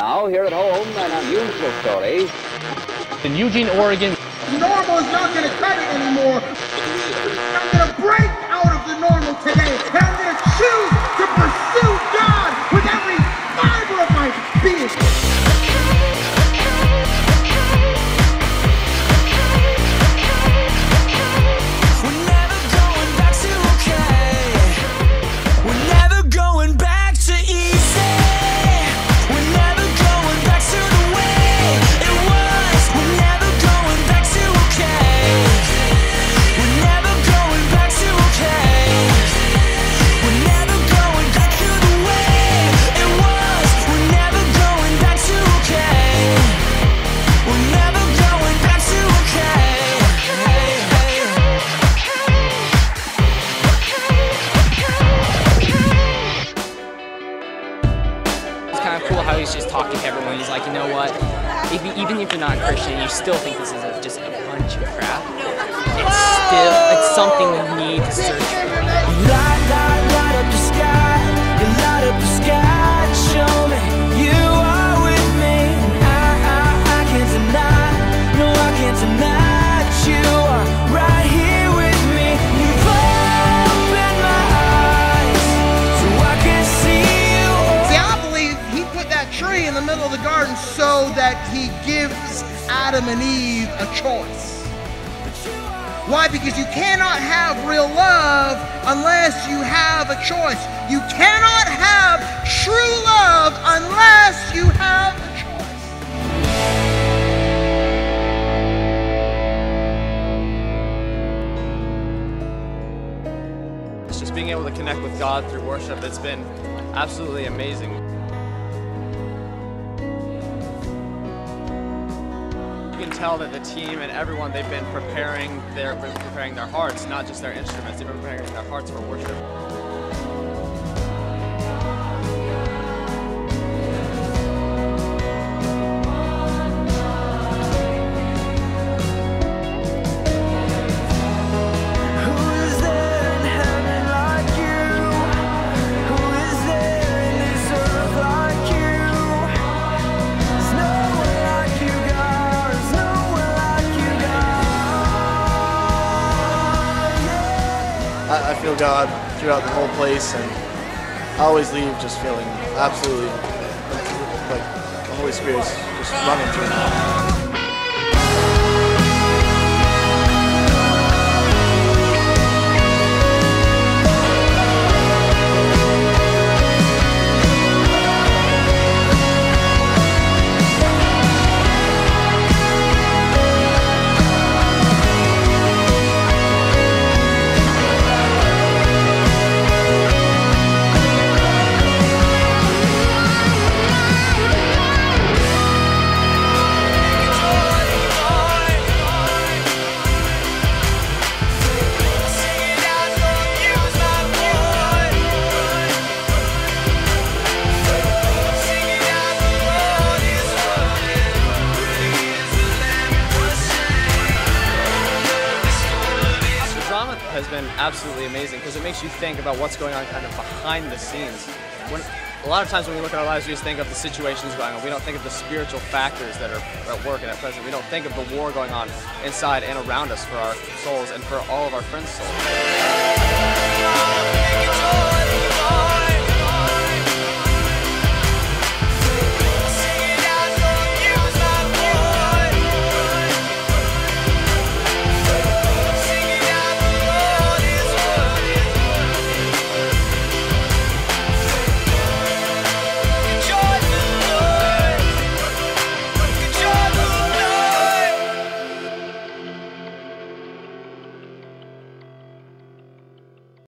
Now, here at home, an unusual story. In Eugene, Oregon. Normal is not going to cut it anymore. I'm going to break out of the normal today, and I'm going to choose to pursue God with every fiber of my being. He's just talking to everyone. He's like, you know what? If you, even if you're not a Christian, you still think this is a, just a bunch of crap. It's still it's something you need to search for. In the middle of the garden so that he gives Adam and Eve a choice. Why? Because you cannot have real love unless you have a choice. You cannot have true love unless you have a choice. It's just being able to connect with God through worship. It's been absolutely amazing. Can tell that the team and everyone they've been preparing their preparing their hearts, not just their instruments. They've been preparing their hearts for worship. I, I feel God throughout the whole place, and I always leave just feeling absolutely like the Holy Spirit's just running through me. Been absolutely amazing because it makes you think about what's going on kind of behind the scenes. When a lot of times when we look at our lives, we just think of the situations going on. We don't think of the spiritual factors that are at work and at present. We don't think of the war going on inside and around us for our souls and for all of our friends' souls.